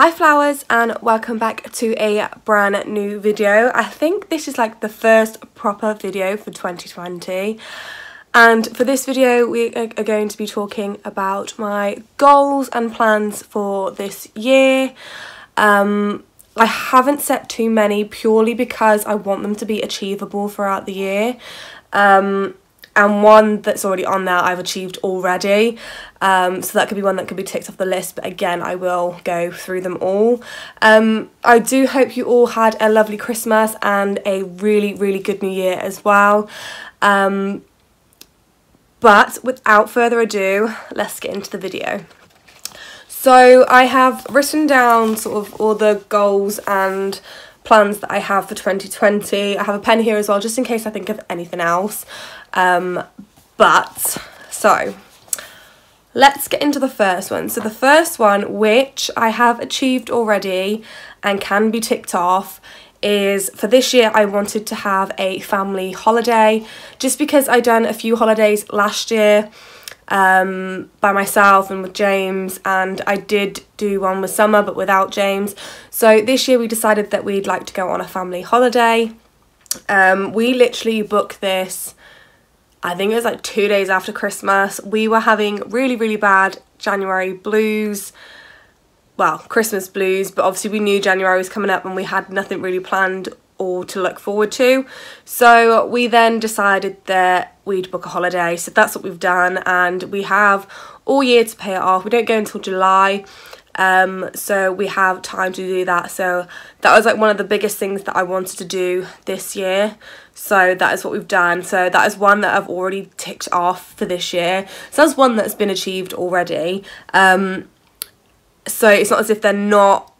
Hi flowers and welcome back to a brand new video. I think this is like the first proper video for 2020 and for this video we are going to be talking about my goals and plans for this year. Um, I haven't set too many purely because I want them to be achievable throughout the year. Um, and one that's already on there I've achieved already. Um, so that could be one that could be ticked off the list, but again, I will go through them all. Um, I do hope you all had a lovely Christmas and a really, really good New Year as well. Um, but without further ado, let's get into the video. So I have written down sort of all the goals and plans that I have for 2020. I have a pen here as well, just in case I think of anything else. Um, but, so, let's get into the first one. So the first one, which I have achieved already and can be ticked off, is for this year I wanted to have a family holiday. Just because I'd done a few holidays last year um, by myself and with James and I did do one with Summer but without James. So this year we decided that we'd like to go on a family holiday. Um, we literally booked this I think it was like two days after Christmas. We were having really, really bad January blues. Well, Christmas blues, but obviously we knew January was coming up and we had nothing really planned or to look forward to. So we then decided that we'd book a holiday. So that's what we've done and we have all year to pay it off. We don't go until July. Um, so we have time to do that. So that was like one of the biggest things that I wanted to do this year. So that is what we've done. So that is one that I've already ticked off for this year. So that's one that's been achieved already. Um, so it's not as if they're not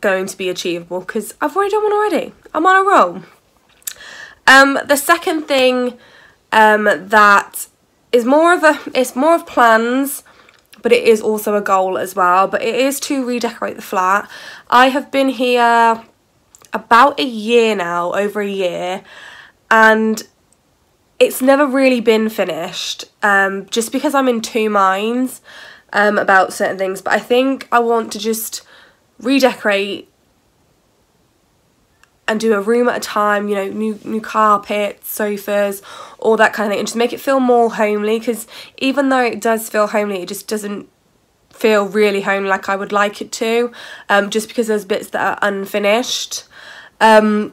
going to be achievable because I've already done one already. I'm on a roll. Um, the second thing um, that is more of a, it's more of plans but it is also a goal as well but it is to redecorate the flat. I have been here about a year now, over a year and it's never really been finished um, just because I'm in two minds um, about certain things but I think I want to just redecorate and do a room at a time, you know, new new carpets, sofas, all that kind of thing, and just make it feel more homely. Because even though it does feel homely, it just doesn't feel really homely like I would like it to. Um, just because there's bits that are unfinished. Um,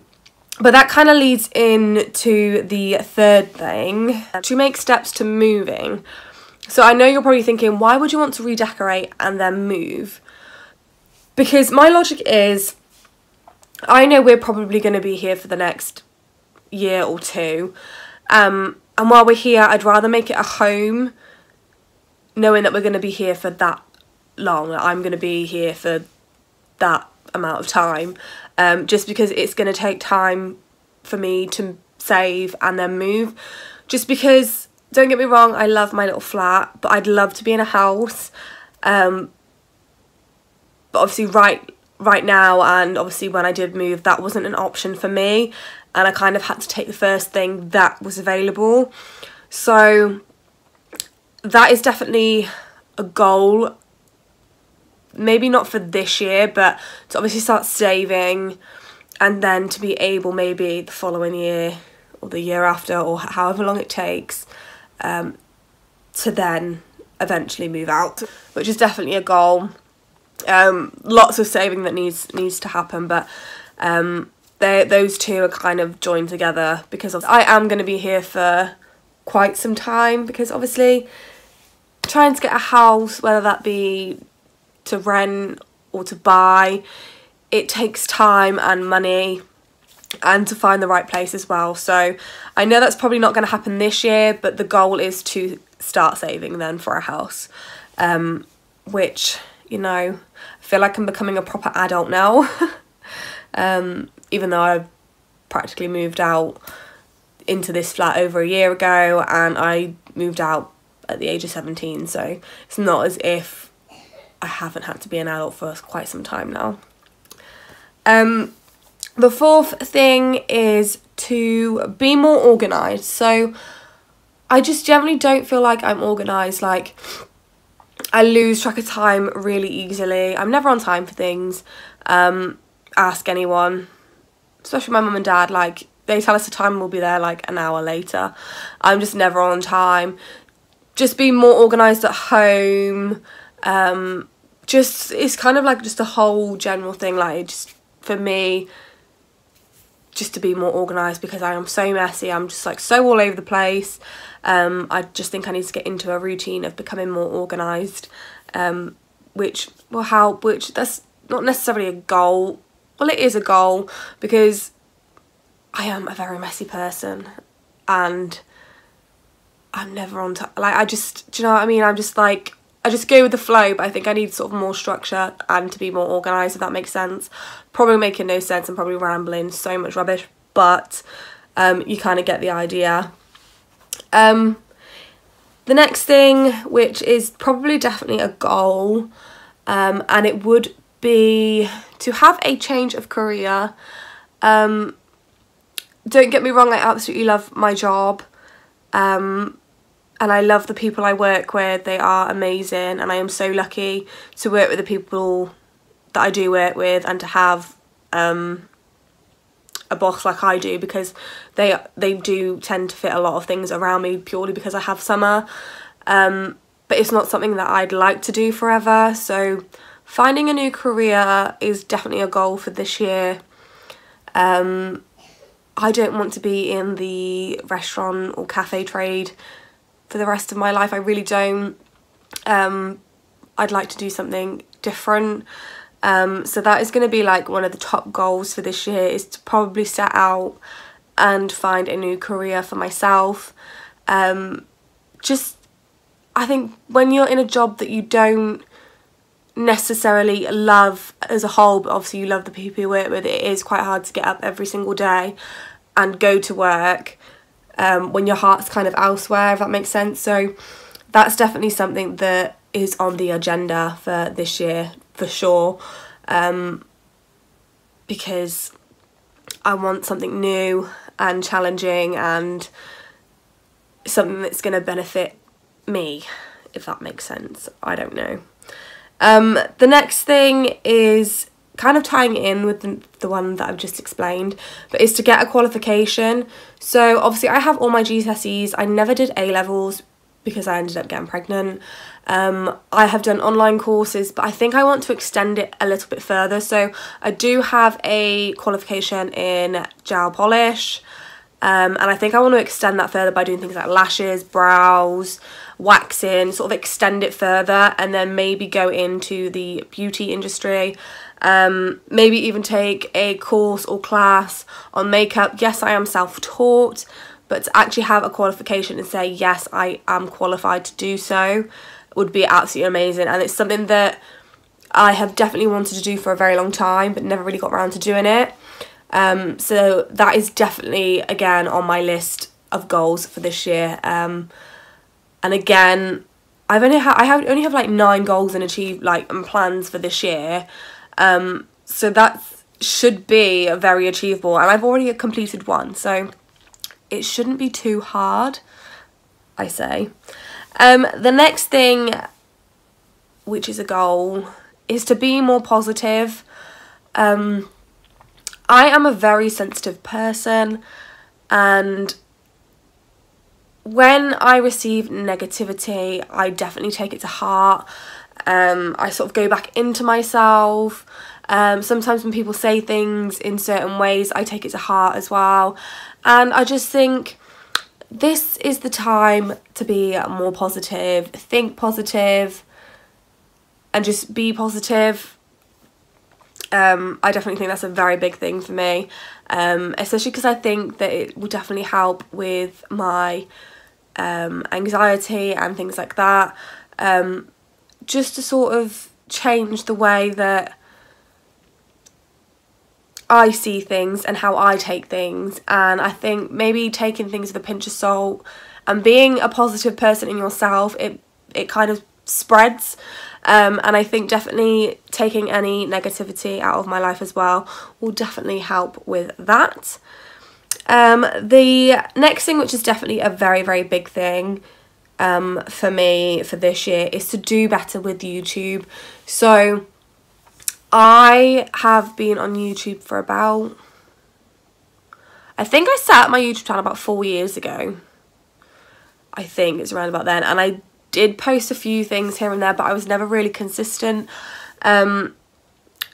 but that kind of leads in to the third thing, to make steps to moving. So I know you're probably thinking, why would you want to redecorate and then move? Because my logic is, I know we're probably going to be here for the next year or two. Um, and while we're here, I'd rather make it a home knowing that we're going to be here for that long. I'm going to be here for that amount of time um, just because it's going to take time for me to save and then move. Just because don't get me wrong I love my little flat but I'd love to be in a house um, but obviously right right now and obviously when I did move that wasn't an option for me and I kind of had to take the first thing that was available. So that is definitely a goal maybe not for this year, but to obviously start saving and then to be able maybe the following year or the year after or however long it takes um, to then eventually move out, which is definitely a goal. Um, lots of saving that needs needs to happen, but um, they those two are kind of joined together because I am going to be here for quite some time because obviously trying to get a house, whether that be to rent or to buy. It takes time and money and to find the right place as well. So I know that's probably not going to happen this year, but the goal is to start saving then for a house, um, which, you know, I feel like I'm becoming a proper adult now, um, even though I've practically moved out into this flat over a year ago and I moved out at the age of 17 so it's not as if I haven't had to be an adult for quite some time now. Um, the fourth thing is to be more organised. So I just generally don't feel like I'm organised. Like I lose track of time really easily. I'm never on time for things. Um, ask anyone, especially my mum and dad, like they tell us the time we'll be there like an hour later. I'm just never on time. Just be more organised at home. Um, just it's kind of like just a whole general thing. Like just for me, just to be more organised because I am so messy. I'm just like so all over the place. Um, I just think I need to get into a routine of becoming more organised, um, which will help. Which that's not necessarily a goal. Well, it is a goal because I am a very messy person and I'm never on time. Like, I just, do you know what I mean? I'm just like, I just go with the flow, but I think I need sort of more structure and to be more organised, if that makes sense. Probably making no sense and probably rambling so much rubbish, but um, you kind of get the idea. Um, the next thing, which is probably definitely a goal, um, and it would be to have a change of career. Um, don't get me wrong, I absolutely love my job. Um, and I love the people I work with. They are amazing and I am so lucky to work with the people that I do work with and to have um, a boss like I do because they they do tend to fit a lot of things around me purely because I have Summer. Um, but it's not something that I'd like to do forever. So finding a new career is definitely a goal for this year. Um, I don't want to be in the restaurant or cafe trade for the rest of my life. I really don't. Um, I'd like to do something different. Um, so that is going to be like one of the top goals for this year is to probably set out and find a new career for myself. Um, just, I think when you're in a job that you don't necessarily love as a whole but obviously you love the people you work with it is quite hard to get up every single day and go to work um, when your heart's kind of elsewhere if that makes sense. So that's definitely something that is on the agenda for this year for sure. Um, because I want something new and challenging and something that's going to benefit me if that makes sense. I don't know. Um, the next thing is kind of tying in with the, the one that I've just explained, but is to get a qualification. So obviously I have all my GCSEs, I never did A-levels because I ended up getting pregnant. Um, I have done online courses, but I think I want to extend it a little bit further. So I do have a qualification in gel polish, um, and I think I want to extend that further by doing things like lashes, brows, waxing, sort of extend it further and then maybe go into the beauty industry. Um, maybe even take a course or class on makeup. Yes, I am self-taught, but to actually have a qualification and say, yes, I am qualified to do so would be absolutely amazing. And it's something that I have definitely wanted to do for a very long time, but never really got around to doing it. Um, so that is definitely, again, on my list of goals for this year. Um, and again, I've only ha I have only have like nine goals and achieve like and plans for this year. Um, so that should be very achievable, and I've already completed one, so it shouldn't be too hard. I say. Um, the next thing, which is a goal, is to be more positive. Um, I am a very sensitive person and when I receive negativity, I definitely take it to heart. Um, I sort of go back into myself. Um, sometimes when people say things in certain ways, I take it to heart as well. And I just think this is the time to be more positive, think positive, and just be positive um, I definitely think that's a very big thing for me, um, especially because I think that it will definitely help with my um, anxiety and things like that. Just to sort of change the way that I see things and how I take things. And I think maybe taking things with a pinch of salt and being a positive person in yourself, it it kind of spreads um, and I think definitely taking any negativity out of my life as well will definitely help with that. Um, the next thing, which is definitely a very, very big thing, um, for me for this year is to do better with YouTube. So I have been on YouTube for about, I think I set up my YouTube channel about four years ago. I think it's around about then. And I did post a few things here and there, but I was never really consistent. Um,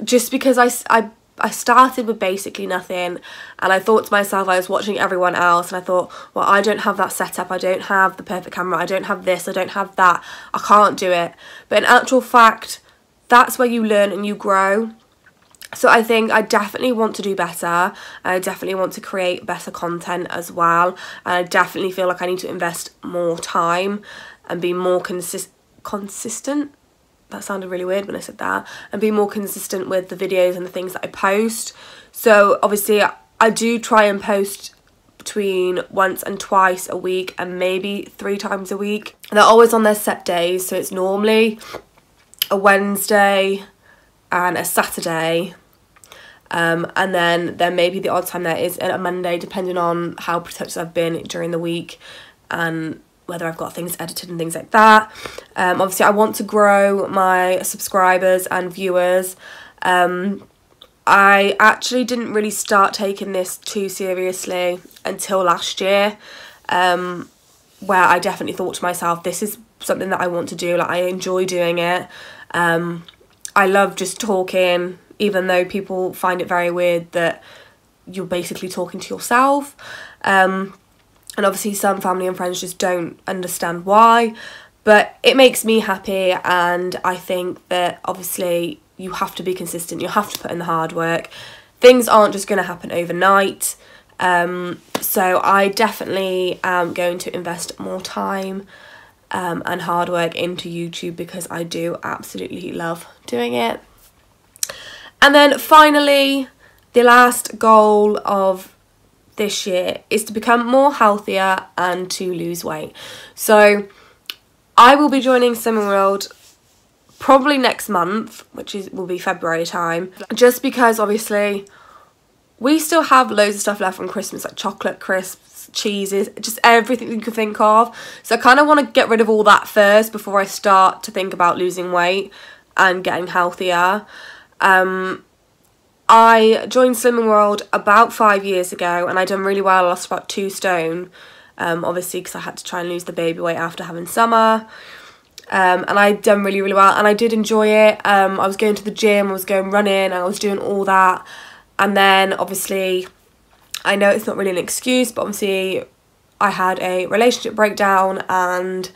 just because I, I I started with basically nothing and I thought to myself I was watching everyone else and I thought well I don't have that setup I don't have the perfect camera I don't have this I don't have that I can't do it. But in actual fact that's where you learn and you grow. So I think I definitely want to do better I definitely want to create better content as well and I definitely feel like I need to invest more time and be more consist consistent that sounded really weird when I said that, and be more consistent with the videos and the things that I post. So obviously I do try and post between once and twice a week and maybe three times a week. They're always on their set days, so it's normally a Wednesday and a Saturday. Um, and then there may be the odd time there is a Monday depending on how productive I've been during the week and whether I've got things edited and things like that. Um, obviously, I want to grow my subscribers and viewers. Um, I actually didn't really start taking this too seriously until last year, um, where I definitely thought to myself, this is something that I want to do. Like, I enjoy doing it. Um, I love just talking, even though people find it very weird that you're basically talking to yourself. Um, and obviously some family and friends just don't understand why but it makes me happy and I think that obviously you have to be consistent you have to put in the hard work. Things aren't just going to happen overnight um, so I definitely am going to invest more time um, and hard work into YouTube because I do absolutely love doing it. And then finally the last goal of this year is to become more healthier and to lose weight. So I will be joining Slimming World probably next month, which is will be February time, just because obviously we still have loads of stuff left from Christmas, like chocolate crisps, cheeses, just everything you can think of. So I kind of want to get rid of all that first before I start to think about losing weight and getting healthier. Um, I joined Slimming World about five years ago and I done really well. I lost about two stone, um, obviously because I had to try and lose the baby weight after having Summer. Um, and I done really, really well and I did enjoy it. Um, I was going to the gym, I was going running, I was doing all that. And then obviously, I know it's not really an excuse, but obviously I had a relationship breakdown and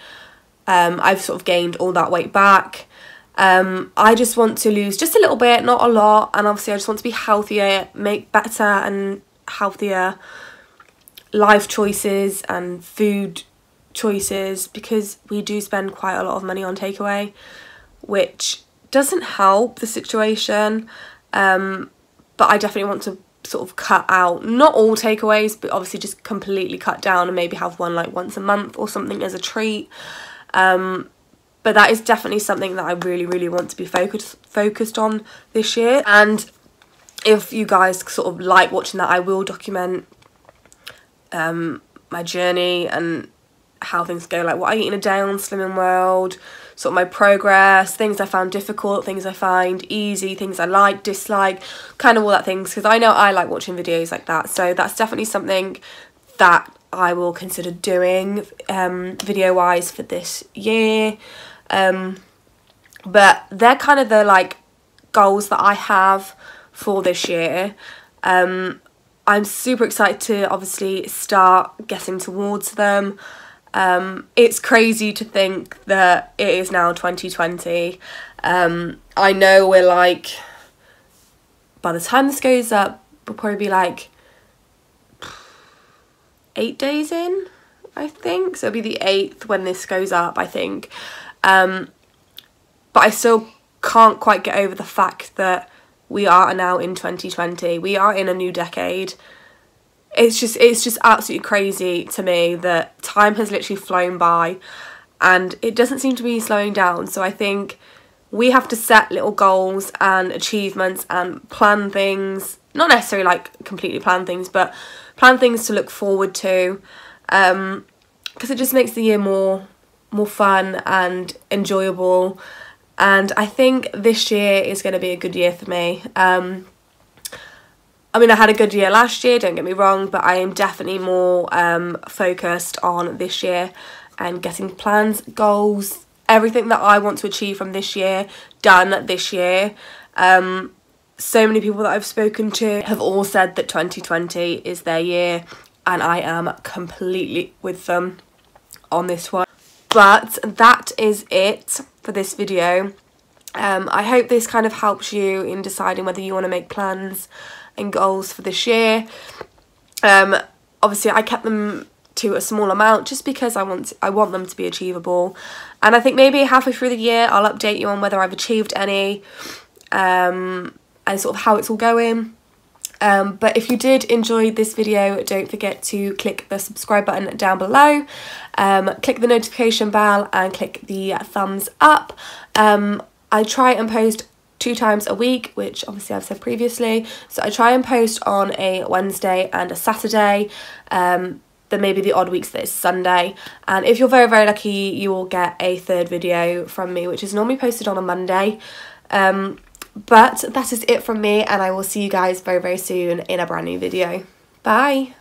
um, I've sort of gained all that weight back. Um, I just want to lose just a little bit, not a lot, and obviously I just want to be healthier, make better and healthier life choices and food choices because we do spend quite a lot of money on takeaway, which doesn't help the situation. Um, but I definitely want to sort of cut out not all takeaways, but obviously just completely cut down and maybe have one like once a month or something as a treat. Um, but that is definitely something that I really really want to be focused focused on this year. And if you guys sort of like watching that I will document um, my journey and how things go like what I eat in a day on Slimming World sort of my progress things I found difficult things I find easy things I like dislike kind of all that things. Because I know I like watching videos like that. So that's definitely something that I will consider doing um, video wise for this year um, but they're kind of the like goals that I have for this year. Um, I'm super excited to obviously start getting towards them. Um, it's crazy to think that it is now 2020. Um, I know we're like, by the time this goes up, we'll probably be like eight days in, I think. So it'll be the 8th when this goes up, I think. Um, but I still can't quite get over the fact that we are now in 2020. We are in a new decade. It's just it's just absolutely crazy to me that time has literally flown by and it doesn't seem to be slowing down. So I think we have to set little goals and achievements and plan things, not necessarily like completely plan things, but plan things to look forward to because um, it just makes the year more more fun and enjoyable and I think this year is going to be a good year for me. Um, I mean, I had a good year last year, don't get me wrong, but I am definitely more um, focused on this year and getting plans, goals, everything that I want to achieve from this year done this year. Um, so many people that I've spoken to have all said that 2020 is their year and I am completely with them on this one. But that is it for this video. Um, I hope this kind of helps you in deciding whether you want to make plans and goals for this year. Um, obviously, I kept them to a small amount just because I want I want them to be achievable. And I think maybe halfway through the year I'll update you on whether I've achieved any um, and sort of how it's all going. Um, but if you did enjoy this video, don't forget to click the subscribe button down below, um, click the notification bell and click the thumbs up. Um, I try and post two times a week, which obviously I've said previously. So I try and post on a Wednesday and a Saturday. Um, then maybe the odd weeks that is Sunday. And if you're very, very lucky, you will get a third video from me, which is normally posted on a Monday. Um, but that is it from me and I will see you guys very, very soon in a brand new video. Bye!